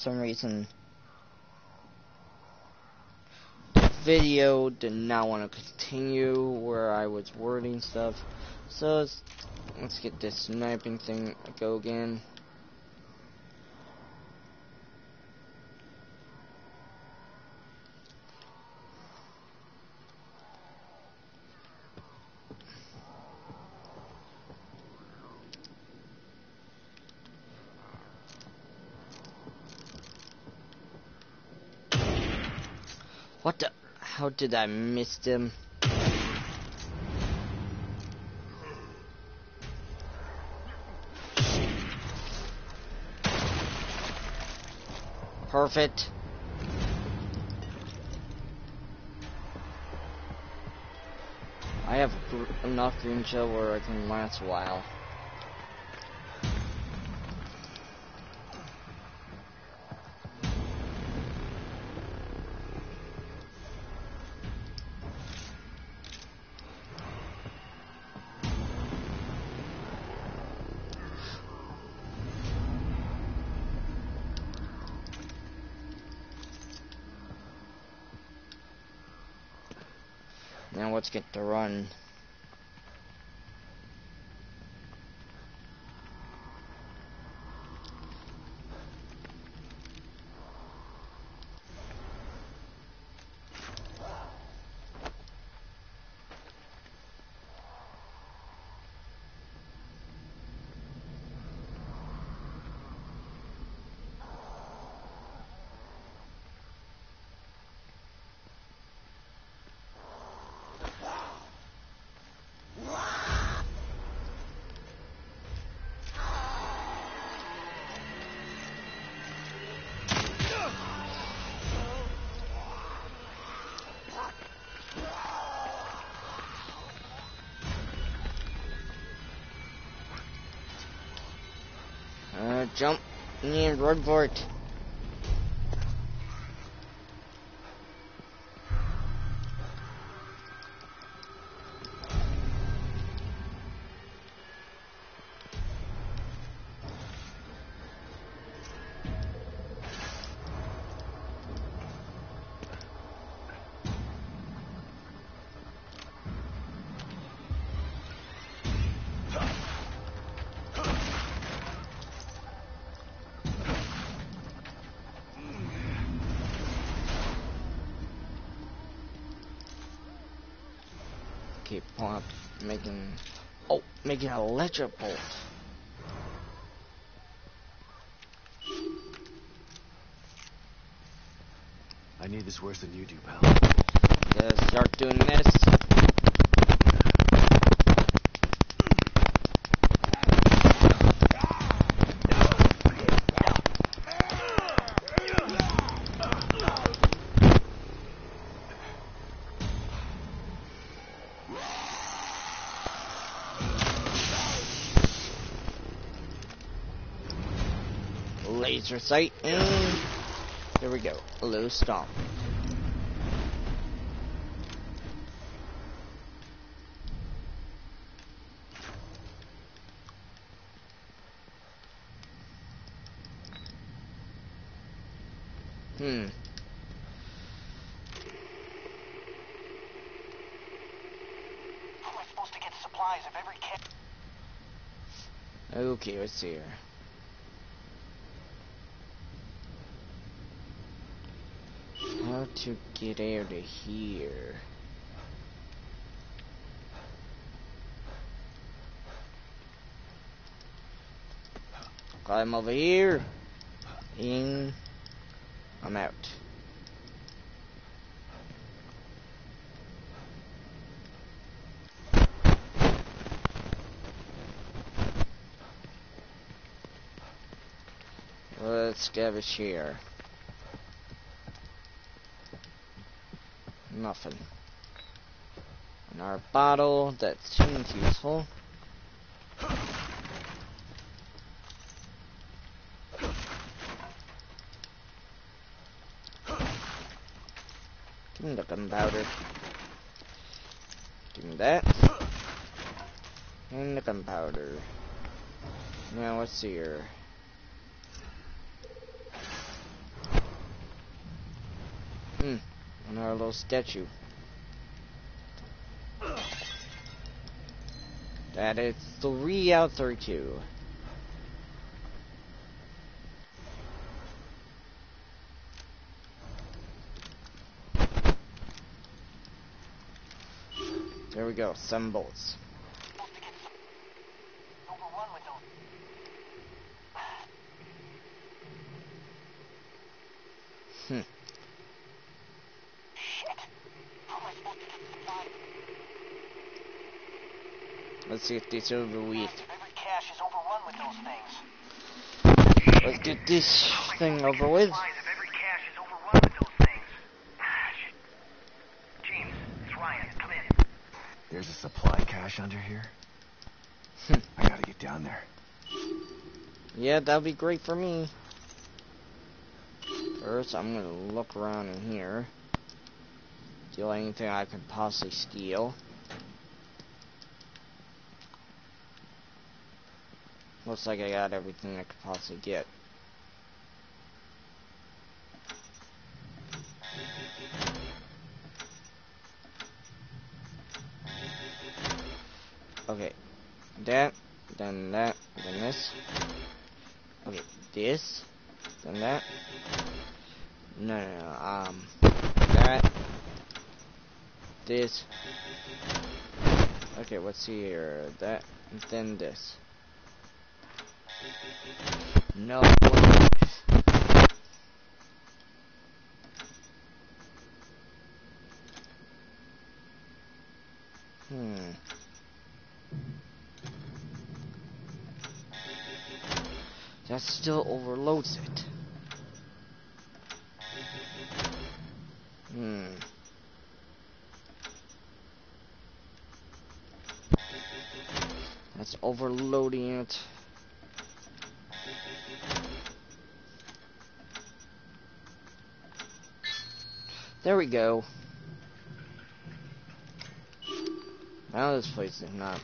some reason video did not want to continue where I was wording stuff. So let's, let's get this sniping thing go again. What the? How did I miss them? Perfect. I have enough green shell where I can last a while. Now let's get the run. Jump and run for it. Keep pop making oh making a ledger bolt. I need this worse than you do, pal. Gotta start doing this. Laser sight and there we go. A low stomp. Hmm. How am supposed to get supplies if every kid... Okay, let's see here. How to get out of here? Climb over here. In. I'm out. Let's get scavenge here. Nothing. And our bottle, that seems useful. Give me the gunpowder. Give me that. And the gunpowder. Now let's see here. Another little statue. That is 3 out of 32. There we go, 7 bullets. Supposed to get some... Overrun with those... Hmm. Shit! How am I supposed to get supplies? Let's get this over with. Every cache is overrun with those things. Let's get this thing over with. Supplies if every cache is overrun with those things. Ah, shit. James, it's Ryan. Come in. There's a supply cache under here. I gotta get down there. Yeah, that'd be great for me. First, I'm gonna look around in here. Steal anything I could possibly steal. Looks like I got everything I could possibly get. Okay, that, then that, then this. Okay, this, then that. No, no, no, um, that, this. Okay, what's here? That, then this. No. Hmm. That still overloads it. Hmm. That's overloading it. There we go. Now this place is not